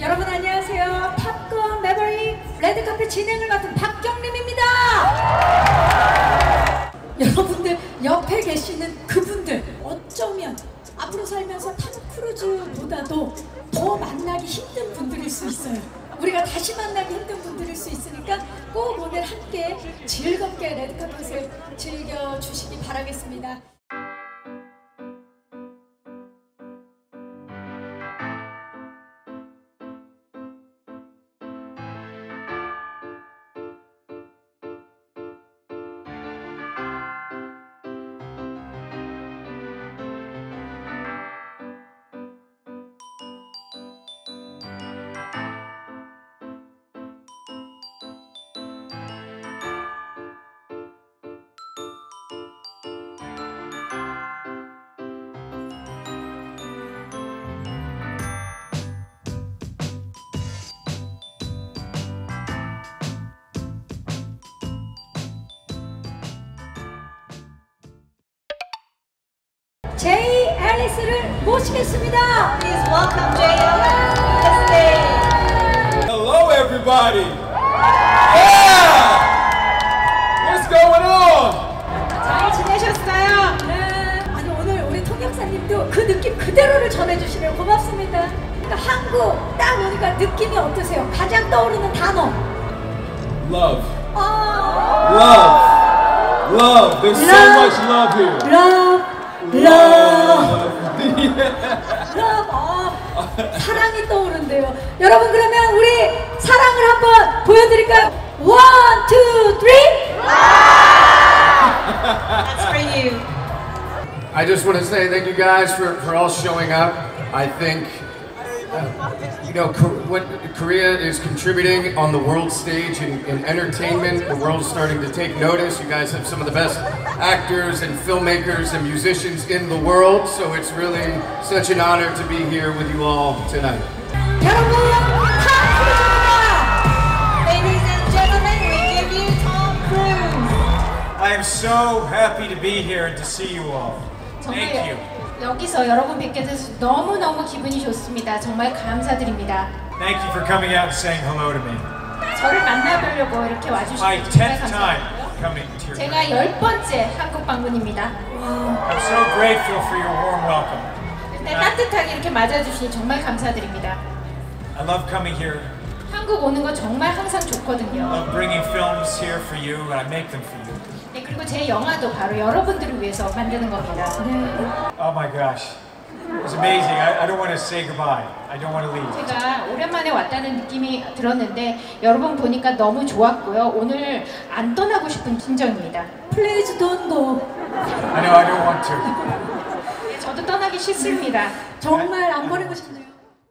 여러분 안녕하세요. 팝콘 매버릭 레드카페 진행을 맡은 박경림입니다. 여러분들 옆에 계시는 그분들 어쩌면 앞으로 살면서 탐 크루즈보다도 더 만나기 힘든 분들일 수 있어요. 우리가 다시 만나기 힘든 분들일 수 있으니까 꼭 오늘 함께 즐겁게 레드카펫을 즐겨주시기 바라겠습니다. 제이 앨리스를 모시겠습니다. Please welcome JL to the stage. Hello, everybody. Yeah. What's going on? 잘 지내셨어요? 네. 아니 오늘 우리 통역사님도 그 느낌 그대로를 전해주시네요. 고맙습니다. 그러니까 한국 딱 오니까 느낌이 어떠세요? 가장 떠오르는 단어. Love, 아, love, love. There's so Love. much love here. love, love, Love. love. 아, 사랑이 떠오른대요. 여러분 그러면 우리 사랑을 한번 보여드릴까요? One, two, three. That's for you. I just want to say thank you guys for, for all showing up. I think, You know, what Korea is contributing on the world stage in, in entertainment. The world's starting to take notice. You guys have some of the best actors and filmmakers and musicians in the world. So it's really such an honor to be here with you all tonight. Ladies and gentlemen, we give you Tom Cruise. I am so happy to be here and to see you all. Thank you. 여기서 여러분 뵙게 돼서 너무너무 기분이 좋습니다. 정말 감사드립니다. Thank you for coming out and saying hello to me. 저를 만나보려고 이렇게 My 와주셔서 정말 10th time 감사드리고요. coming to your 제가 열 번째 한국 방문입니다. I'm so grateful for your warm welcome. 근데 따뜻하게 이렇게 맞아주시니 정말 감사드립니다. I love coming here. 한국 오는 거 정말 항상 좋거든요. love bringing films here for you, and I make them for you. 네, 그리고 제 영화도 바로 여러분들을 위해서 만드는 겁니다. Oh my gosh. It was amazing. I, I don't want to say goodbye. I don't want to leave. 제가 오랜만에 왔다는 느낌이 들었는데 여러분 보니까 너무 좋았고요. 오늘 안 떠나고 싶은 심정입니다. Please don't go. I know I don't want to. 네, 저도 떠나기 싫습니다. 정말 안 보내고 싶네요.